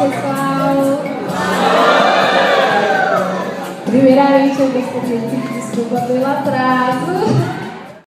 pessoal! Primeiramente, eu gostaria de pedir desculpa pelo atraso.